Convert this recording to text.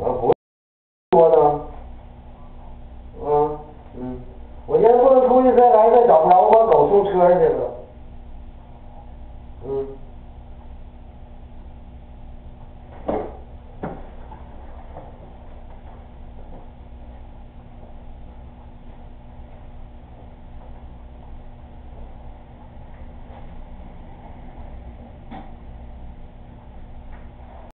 啊，说，嗯，我今不能出去再来，再找不着我把狗送车去了，嗯。